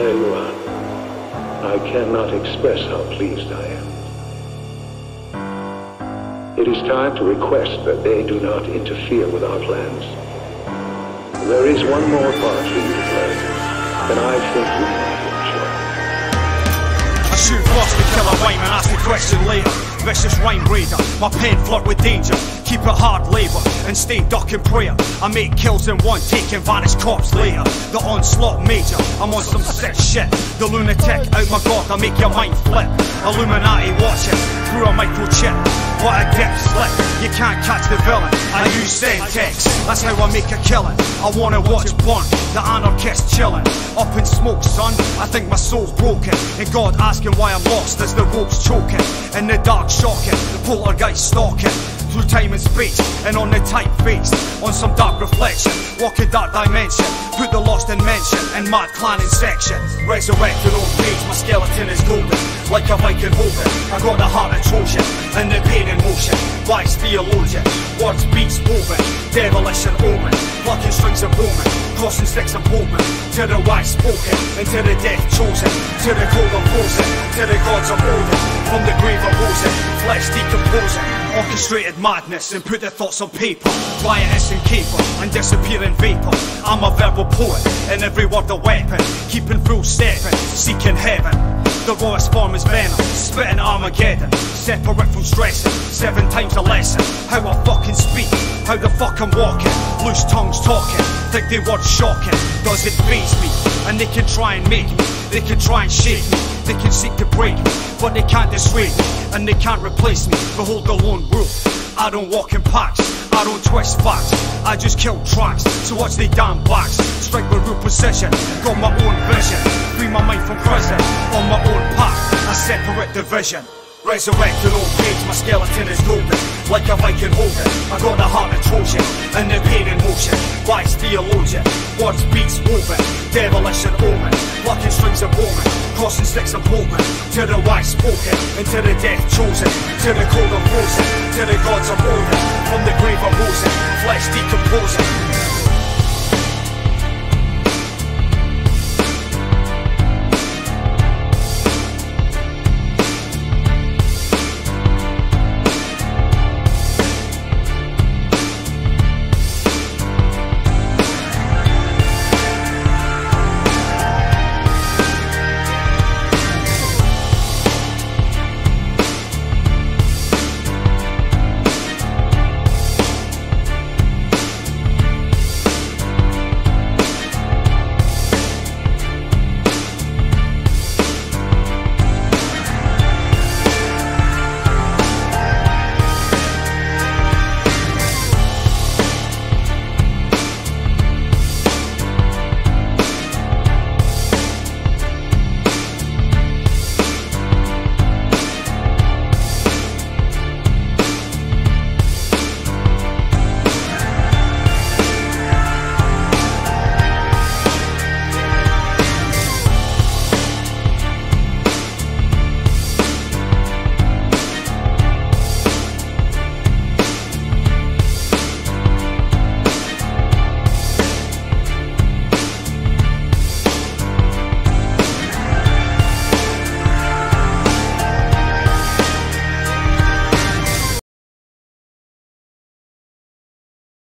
There you are. I cannot express how pleased I am. It is time to request that they do not interfere with our plans. There is one more part for you to play, and I think you might enjoy. I shoot first to kill a rhyme Vicious rhyme breeder, my pen flirt with danger. Keep it hard labour and stay duck in prayer. I make kills in one take and vanish corpse later. The onslaught major, I'm on some sick shit. The lunatic, out my god, I make your mind flip. Illuminati watching through a microchip. What a dip slip, you can't catch the villain. I use syntax, that's how I make a killing. I wanna watch burn, the anarchist chilling. Up in smoke, son, I think my soul's broken. And God asking why I'm lost as the rope's choking. In the dark, shocking, the poltergeist stalking through time and space and on the tight face on some dark reflection walk a dark dimension put and mad clan in section resurrected old page my skeleton is golden like a Viking holding I got the heart of Trojan and the pain in motion. Wise theologian words beats woven. And omen plucking strings of bowmen crossing sticks of bowmen to the wise spoken and to the death chosen. To the cold of frozen to the gods of Odin from the grave of flesh decomposing orchestrated madness and put their thoughts on paper. Riotous and caper and disappearing vapor. I'm a verbal poet, and every word a weapon. Keeping full stepping, seeking heaven. The rawest form is venom, spitting Armageddon. Separate from stressing, seven times a lesson. How I fucking speak, how the fuck I'm walking. Loose tongues talking, think they words shocking. Does it faze me? And they can try and make me, they can try and shake me. They can seek to break me, but they can't dissuade me, and they can't replace me. Behold the lone wolf. I don't walk in packs, I don't twist facts, I just kill tracks. So watch they damn backs, strike with real precision. Got my own vision, free my mind from prison. On my own path, I separate the vision. Resurrected old page, my skeleton is golden Like a Viking holding I got the heart of Trojan And the pain in motion Words beats woven Devilish and omen Plucking strings of woman, Crossing sticks of bowmen To the wise spoken And to the death chosen To the cold of frozen To the gods of Odin From the grave of Rosen Flesh decomposing